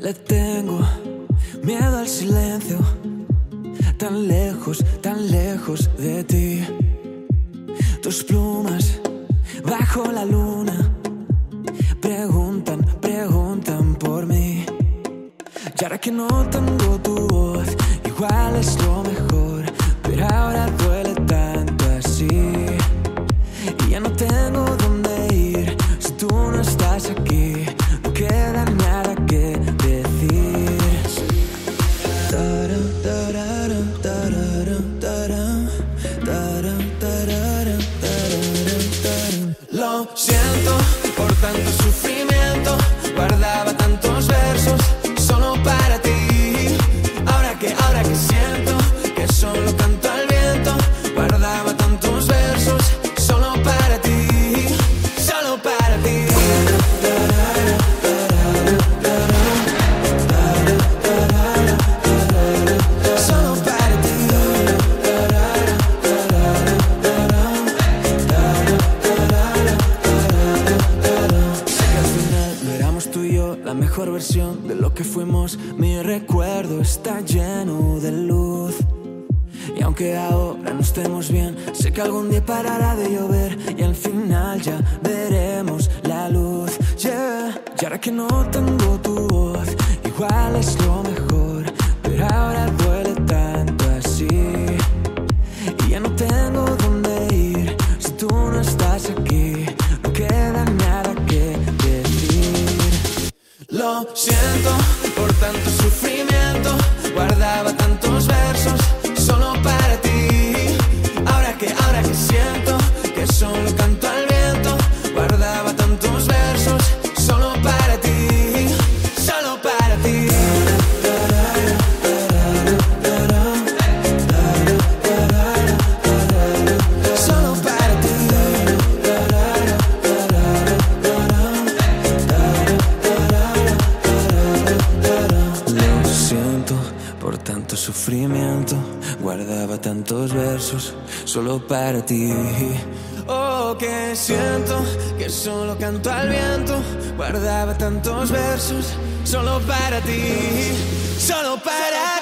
Le tengo miedo al silencio, tan lejos, tan lejos de ti. Tus plumas bajo la luna preguntan, preguntan por mí. Y ahora que no tengo tu voz, igual es lo mejor, pero ahora duele tanto sufrimiento. Guardaba tantos versos solo para ti. Ahora que, ahora la mejor versión de lo que fuimos. Mi recuerdo está lleno de luz. Y aunque ahora no estemos bien, sé que algún día parará de llover y al final ya veremos la luz. Yeah. Y ahora que no tengo tu voz, igual es lo mejor, siento por tanto sufrimiento. Guardaba tantos versos por tanto sufrimiento. Guardaba tantos versos solo para ti. Oh, que siento que solo canto al viento. Guardaba tantos versos solo para ti. Solo para